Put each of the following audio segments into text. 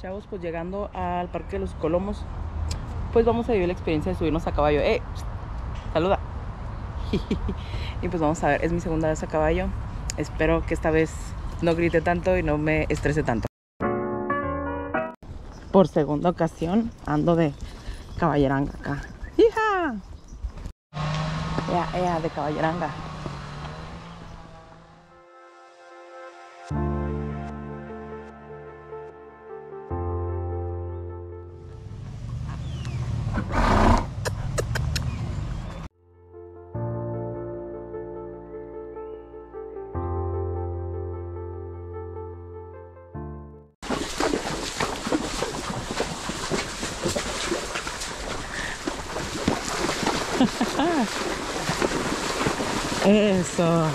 Chavos, pues llegando al Parque de los Colomos, pues vamos a vivir la experiencia de subirnos a caballo. ¡Eh! ¡Saluda! y pues vamos a ver, es mi segunda vez a caballo. Espero que esta vez no grite tanto y no me estrese tanto. Por segunda ocasión ando de caballeranga acá. ¡Hija! Ea, ea, de caballeranga. Eso.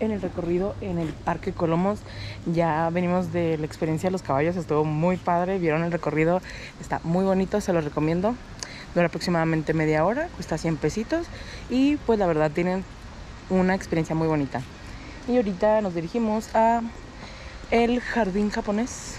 En el recorrido en el Parque Colomos ya venimos de la experiencia de los caballos, estuvo muy padre, vieron el recorrido, está muy bonito, se lo recomiendo. Dura aproximadamente media hora, cuesta 100 pesitos y pues la verdad tienen una experiencia muy bonita. Y ahorita nos dirigimos a el jardín japonés.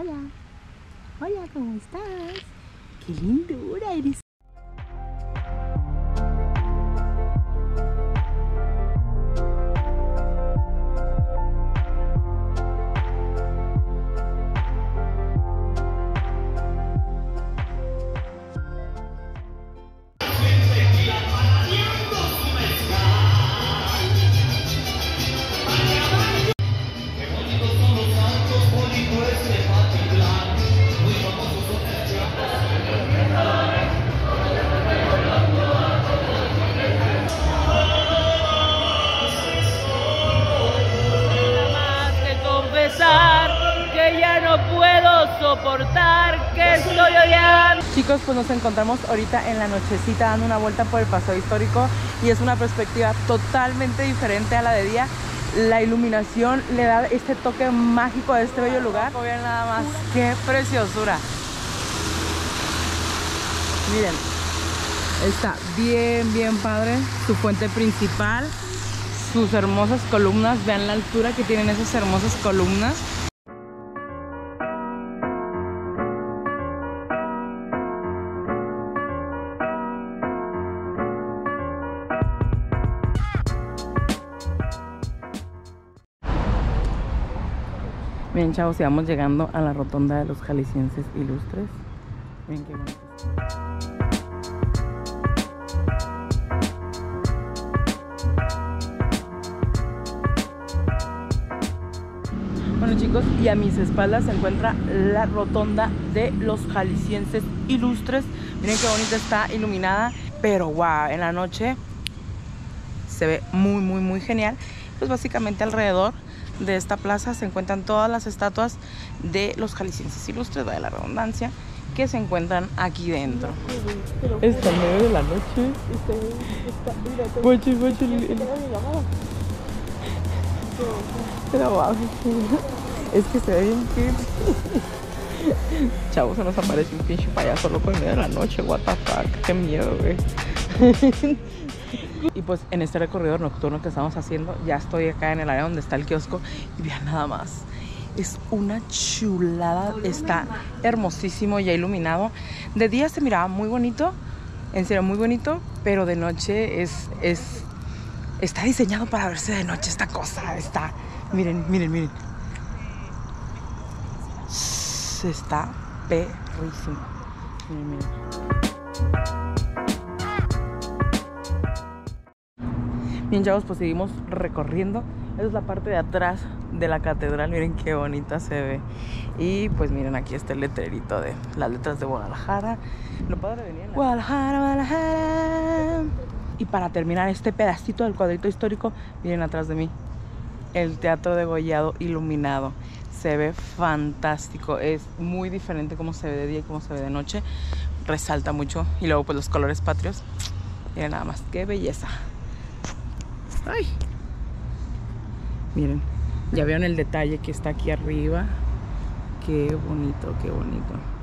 Hola. Hola, ¿cómo estás? Qué lindura eres. Soportar que estoy odiando. Chicos, pues nos encontramos ahorita en la nochecita dando una vuelta por el paseo histórico y es una perspectiva totalmente diferente a la de día. La iluminación le da este toque mágico a este bello lugar. Vean nada más, qué preciosura. Miren, está bien, bien padre su fuente principal, sus hermosas columnas. Vean la altura que tienen esas hermosas columnas. Miren, chavos, y vamos llegando a la rotonda de los jaliscienses ilustres. Miren qué bonito. Bueno chicos, y a mis espaldas se encuentra la rotonda de los jaliscienses ilustres. Miren qué bonita está iluminada, pero wow, en la noche se ve muy, muy, muy genial. Pues básicamente alrededor de esta plaza se encuentran todas las estatuas de los jaliscienses ilustres, de la redundancia, que se encuentran aquí dentro. En medio de la noche. Pero wow, es que se ve bien que Chavo, se nos aparece un pinche payaso loco en medio de la noche, what the fuck, qué miedo, güey. y pues en este recorrido nocturno que estamos haciendo, ya estoy acá en el área donde está el kiosco y vean nada más. Es una chulada, está hermosísimo, ya iluminado. De día se miraba muy bonito, en serio muy bonito, pero de noche es, es está diseñado para verse de noche esta cosa, está, miren, miren, miren. Está perrísimo. Miren, miren. Bien, chavos, pues seguimos recorriendo. Esa es la parte de atrás de la catedral. Miren qué bonita se ve. Y pues miren, aquí está el letrerito de las letras de Guadalajara. Lo padre venía en la- Guadalajara, Guadalajara. Y para terminar este pedacito del cuadrito histórico, miren atrás de mí el Teatro de Gollado iluminado. Se ve fantástico. Es muy diferente cómo se ve de día y cómo se ve de noche. Resalta mucho. Y luego pues los colores patrios. Miren nada más, qué belleza. Ay. Miren, ya vieron el detalle que está aquí arriba. Qué bonito, qué bonito.